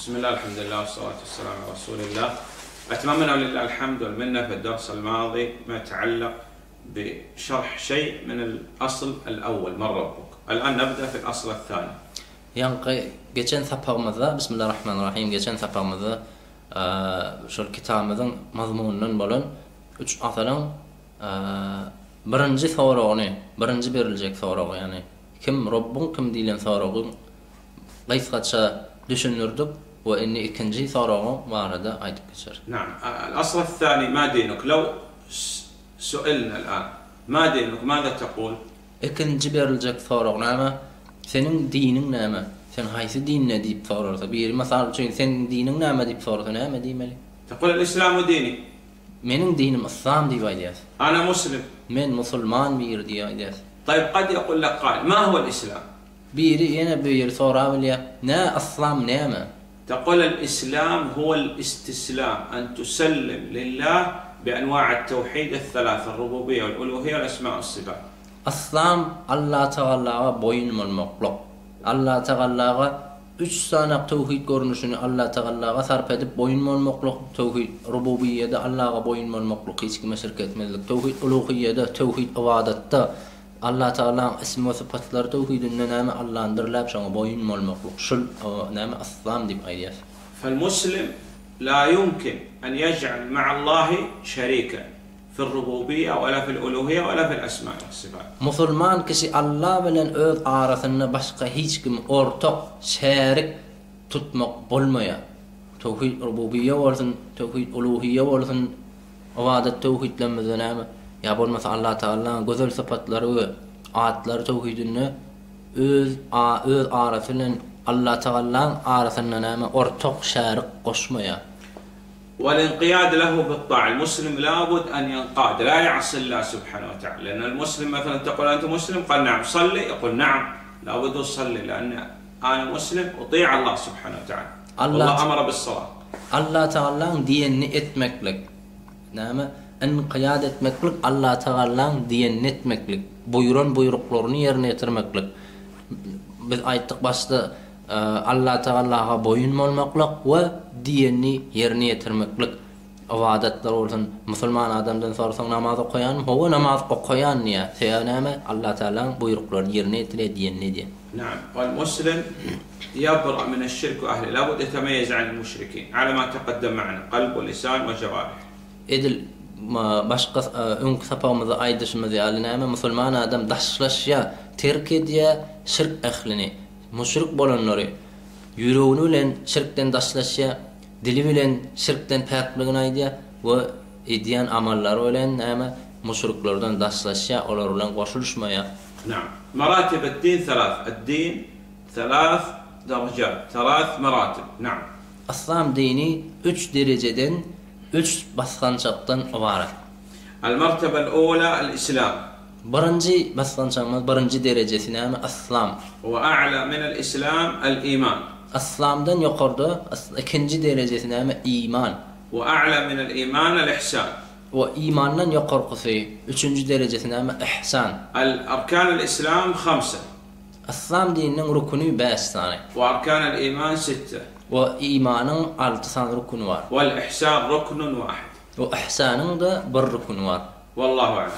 بسم الله الحمد لله والصلاة والسلام على رسول الله أتممنا ولله الحمد والمنة في الدرس الماضي ما يتعلق بشرح شيء من الأصل الأول من ربك الآن نبدأ في الأصل الثاني Yankı geçen sapağımızda Bismillahirrahmanirrahim geçen sapağımızda şu kitabımızın mazmunundan bolan üç asalın birinci soruğunu, birinci berilecek soruğu yani kim Rabbun kim dilen soruğun gaysgatça düşünürdük وإني ايكنجي ثورو ما رد ايد بيتشر. نعم. آه، الأصل الثاني ما دينك؟ لو سئلنا الآن ما دينك؟ ماذا تقول؟ إكن جبر الجك ثورة نعم سنن دينن نعم سن هايس دين ندي ثورة تبير. مثلا تشين سن دينن نعم دي ثورة نعم دي مالي تقول الإسلام ديني من دين مصام دي فايديات أنا مسلم. من مسلمان مير دي فايديات طيب قد يقول لك قائل ما هو الإسلام؟ بيري إنا بيري ثورة نا أصلا نعمة. تقول الإسلام هو الاستسلام أن تسلم لله بأنواع التوحيد الثلاثة الربوبية والألوهية والأسماء والصفات İslam Allah Teala'ga boyun bolmakluk. Allah Teala'ga üç sanak tevhid görnüşini Allah Teala'ga sarp edip boyun bolmakluk. Tevhid rububiyyede Allah'a boyun bolmakluk. Hiç kime şirk etmezlik. Tevhid uluhiyyede, tevhid ibadette Allah Teala'nın ismi sıfatları tevhidinde näme Allah'ın dirläp şoňa boyun bolmakluk. Şul näme İslam diýip aýdýar. فالمسلم لا يمكن أن يجعل مع الله شريكا في الربوبية ولا في الألوهية ولا في الأسماء والصفات Musulman kişi Allah bilen öz arasynda başga hiç kim ortak şerik tutmak bolmaýar. Tawhid rububiyye bolsun, tawhid uluhiyye bolsun, ibadet tawhidlemizde näme? Ya bolmasa Allah Taala gözel sıfatlary we atlary tawhidini öz a öz arasynyň Allah Taala'nın arasynda näme ortak şerik goşmaýar. والانقياد له بالطاعة المسلم لابد أن ينقاد لا يعصي الله سبحانه وتعالى لأن المسلم مثلا تقول أنت مسلم قال نعم صلي يقول نعم لابد أصلي لأن أنا مسلم أطيع الله سبحانه وتعالى الله الله أمر بالصلاة Allah Teala'nın diyenini etmeklik. Näme? İnqiyad etmeklik Allah Teala'nın diyenini etmeklik. Buyuran buyruklarını yerine getirmeklik. Biz aýtdyk başda e, Allah Teala'ga boyun bolmaklyk we diyenini yerine getirmeklik. Ibadetler bolsun, musulman adamdan sorsaň namaz okuyan, howa namaz okuyan niýe? Seýa näme? Allah Teala'nın buyruklaryny yerine getirýär diyenini diýen. نعم والمسلم يبرأ من الشرك وأهله لابد يتميز عن المشركين على ما تقدم معنا قلب ولسان وجوارح edil ma başga öňkü sapamyza aýdyşymyz ýaly näme musulman adam daşlaşýa, terk edýä şirk ählini, müşrik bolanlary ýüregini bilen şirkden daşlaşýa, dili bilen şirkden pakligini aýdýa we edýän amallary bilen näme müşriklerden daşlaşýa, olar bilen goşulşmaýa. نعم مراتب الدين ثلاث الدين ثلاث درجات ثلاث مراتب نعم İslam dini 3 dereceden 3 basgançakdan ibaret. Al mertebe ula al islam. Birinci basgançağımız birinci derecesine mi islam. Ve a'la min al islam al iman. İslamdan yukarıda ikinci derecesine mi iman. Ve a'la min al iman al ihsan. Ve imandan yukarısı üçüncü derecesine mi ihsan. Al arkan al islam 5. İslam dininin rukunu 5 tane. Ve arkan al iman 6. وإيمان على تسان ركن وار والإحسان ركن واحد. وإحسان ده بر ركن وار والله أعلم.